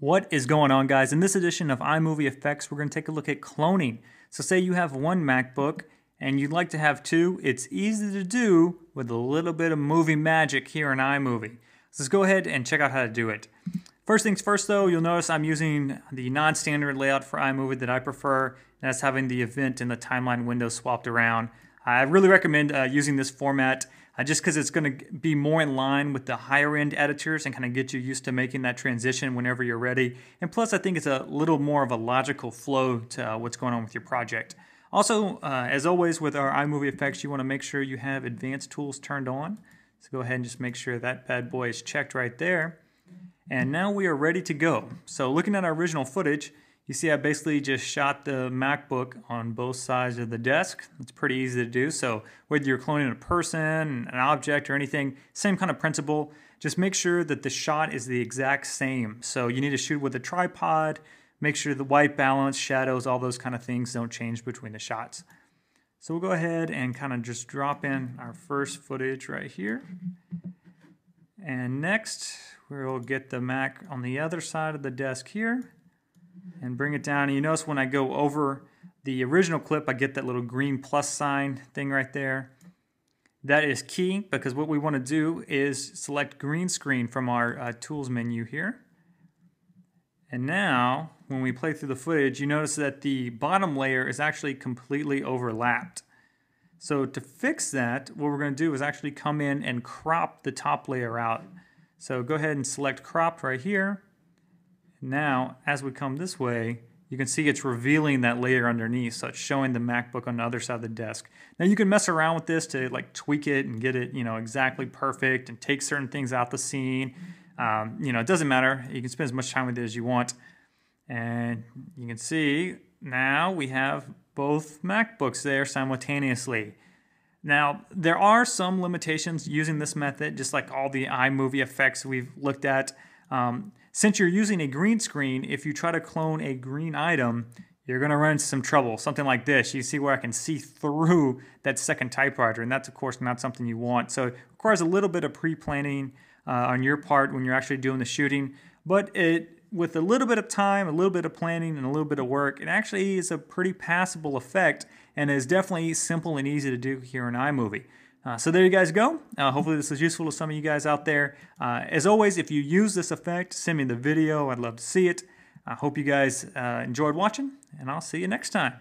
What is going on, guys? In this edition of iMovie Effects, we're going to take a look at cloning. So, say you have one MacBook and you'd like to have two, it's easy to do with a little bit of movie magic here in iMovie. So, let's go ahead and check out how to do it. First things first, though, you'll notice I'm using the non standard layout for iMovie that I prefer, and that's having the event and the timeline window swapped around. I really recommend uh, using this format uh, just because it's going to be more in line with the higher end editors and kind of get you used to making that transition whenever you're ready. And plus, I think it's a little more of a logical flow to uh, what's going on with your project. Also, uh, as always with our iMovie effects, you want to make sure you have advanced tools turned on. So go ahead and just make sure that bad boy is checked right there. And now we are ready to go. So looking at our original footage, you see I basically just shot the MacBook on both sides of the desk. It's pretty easy to do. So whether you're cloning a person, an object, or anything, same kind of principle. Just make sure that the shot is the exact same. So you need to shoot with a tripod, make sure the white balance, shadows, all those kind of things don't change between the shots. So we'll go ahead and kind of just drop in our first footage right here. And next, we'll get the Mac on the other side of the desk here and bring it down. And you notice when I go over the original clip, I get that little green plus sign thing right there. That is key because what we want to do is select green screen from our uh, tools menu here. And now, when we play through the footage, you notice that the bottom layer is actually completely overlapped. So to fix that, what we're going to do is actually come in and crop the top layer out. So go ahead and select crop right here. Now, as we come this way, you can see it's revealing that layer underneath, so it's showing the MacBook on the other side of the desk. Now you can mess around with this to like tweak it and get it, you know, exactly perfect and take certain things out the scene. Um, you know, it doesn't matter. You can spend as much time with it as you want. And you can see now we have both MacBooks there simultaneously. Now, there are some limitations using this method, just like all the iMovie effects we've looked at. Um, since you're using a green screen, if you try to clone a green item, you're going to run into some trouble. Something like this. You see where I can see through that second typewriter, and that's, of course, not something you want. So it requires a little bit of pre-planning uh, on your part when you're actually doing the shooting. But it, with a little bit of time, a little bit of planning, and a little bit of work, it actually is a pretty passable effect and is definitely simple and easy to do here in iMovie. Uh, so there you guys go. Uh, hopefully this is useful to some of you guys out there. Uh, as always, if you use this effect, send me the video. I'd love to see it. I hope you guys uh, enjoyed watching, and I'll see you next time.